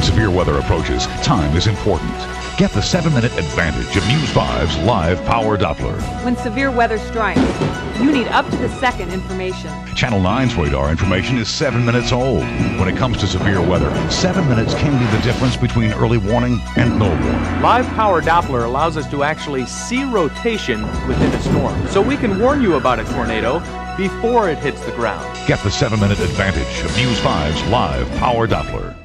When severe weather approaches, time is important. Get the 7-minute advantage of News 5's live power Doppler. When severe weather strikes, you need up-to-the-second information. Channel 9's radar information is 7 minutes old. When it comes to severe weather, 7 minutes can be the difference between early warning and no warning. Live power Doppler allows us to actually see rotation within a storm, so we can warn you about a tornado before it hits the ground. Get the 7-minute advantage of News 5's live power Doppler.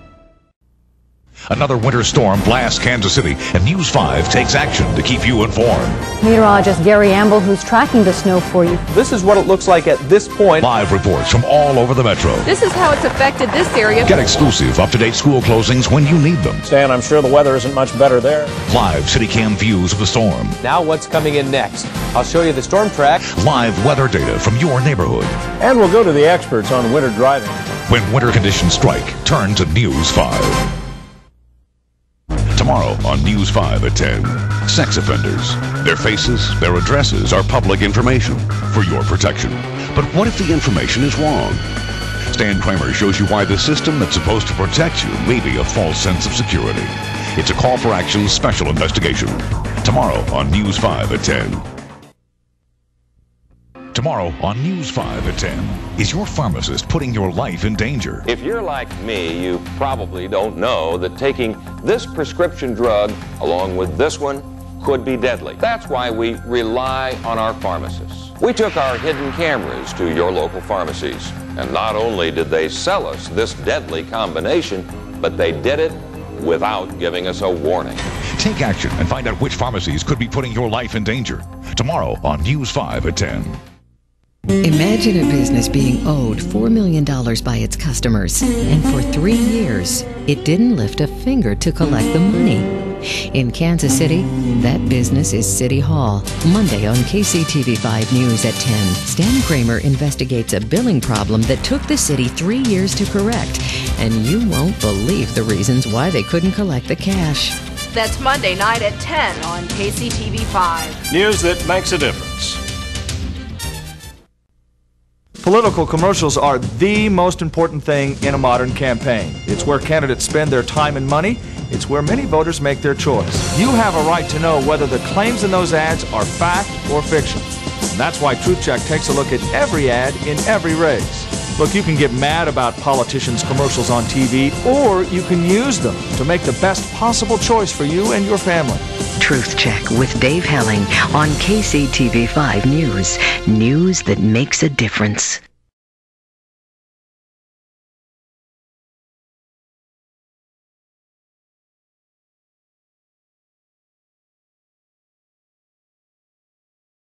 Another winter storm blasts Kansas City, and News 5 takes action to keep you informed. Meteorologist Gary Amble, who's tracking the snow for you. This is what it looks like at this point. Live reports from all over the metro. This is how it's affected this area. Get exclusive, up-to-date school closings when you need them. Stan, I'm sure the weather isn't much better there. Live city cam views of the storm. Now what's coming in next? I'll show you the storm track. Live weather data from your neighborhood. And we'll go to the experts on winter driving. When winter conditions strike, turn to News 5. Tomorrow on News 5 at 10. Sex offenders. Their faces, their addresses are public information for your protection. But what if the information is wrong? Stan Kramer shows you why the system that's supposed to protect you may be a false sense of security. It's a call for action special investigation. Tomorrow on News 5 at 10. Tomorrow on News 5 at 10. Is your pharmacist putting your life in danger? If you're like me, you probably don't know that taking this prescription drug along with this one could be deadly. That's why we rely on our pharmacists. We took our hidden cameras to your local pharmacies, and not only did they sell us this deadly combination, but they did it without giving us a warning. Take action and find out which pharmacies could be putting your life in danger. Tomorrow on News 5 at 10. Imagine a business being owed $4 million by its customers, and for three years, it didn't lift a finger to collect the money. In Kansas City, that business is City Hall. Monday on KCTV 5 News at 10, Stan Kramer investigates a billing problem that took the city three years to correct, and you won't believe the reasons why they couldn't collect the cash. That's Monday night at 10 on KCTV 5. News that makes a difference. Political commercials are the most important thing in a modern campaign. It's where candidates spend their time and money. It's where many voters make their choice. You have a right to know whether the claims in those ads are fact or fiction. And that's why Truth Check takes a look at every ad in every race. Look, you can get mad about politicians' commercials on TV, or you can use them to make the best possible choice for you and your family. Truth Check with Dave Helling on KCTV 5 News. News that makes a difference.